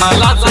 a la